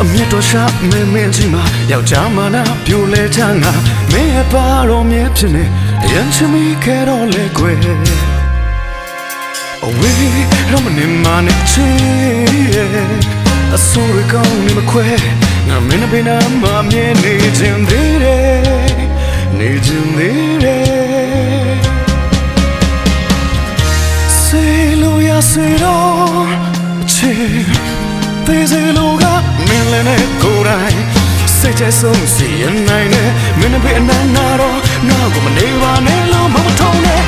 အမြတ်တော်ရှာမင်းမင်းကြီးမှာယောက်ျားမနာပြိုလဲချငါမင်းရဲ့ပါတော်မြဲဖြစ်နေအရင်ချမီခဲတော့လဲကွယ်အဝေးရမနေမနဲ့ချီအဆိုးကောင်းနေမခွဲငါမင်းဘေးနာမှာမြင်နေခြင်းသေးတယ်နေခြင်းသေးတယ်စေလို့ရစေတော့အချစ် သေးစေလို့ကမင်းလည်းနဲ့ကိုယ်တိုင်စိတ်ချဆုံးစီရနိုင်နဲ့မင်းဘေးအနန္နာတော့ငါကိုမနေပါနဲ့လို့မမထုံးနဲ့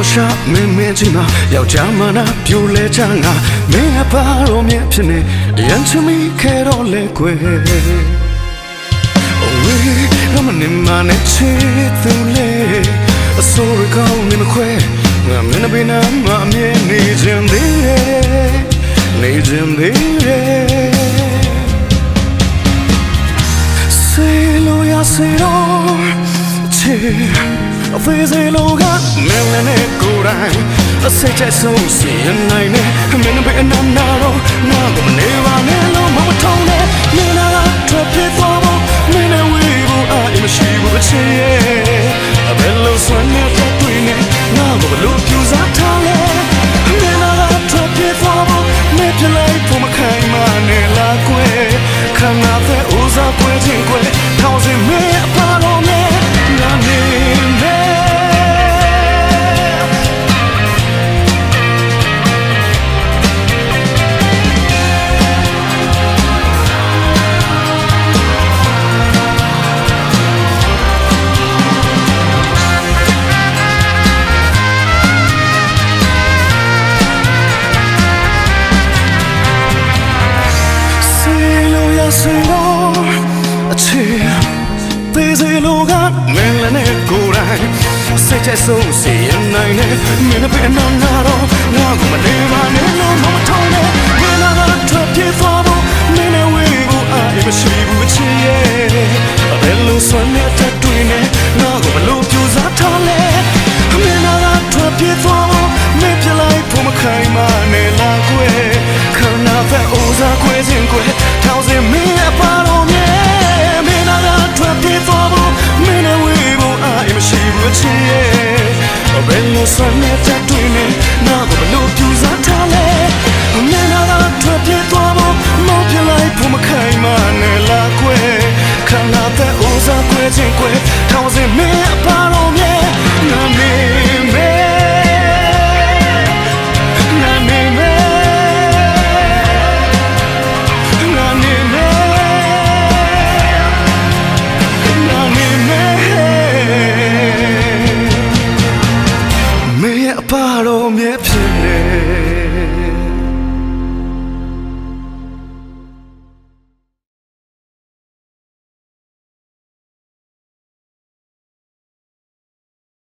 တ်တော်ရှာမင်းမင်းချင်းမှာယောက်ျားမနာပြိုလဲချငါမင်းအပါတော်မြဲဖြစ်နေရန်ချမီခဲတော့လဲကွယ် Oh, I'm an man at Chitule. A sorry call me McQuay. I'm in a bin, I'm a man, needs him there. Needs him there. Say, Loya, say, oh, a face a loga, melon and good eye. A say, I so see, and I know, I'm in a bin, I'm not, now I'm never, never, mama told it. Nina, trap it for me. မင်းနဲ့ဝေးဖို့အားမရှိဘူးအချစ်ရဲ့အဘယ်လိုဆွမ်းနဲ့တက်တွေ့နေငါ့ကိုဘလို့ပြူစားထား စေတော့အချစ်သေးစေလို့ကမင်းလည်းနဲ့ကိုယ်တိုင်စိတ်ချဆုံးစီရနိုင်နဲ့မင်းပဲနာနာတော့ငါကမနေ Sonnetag, du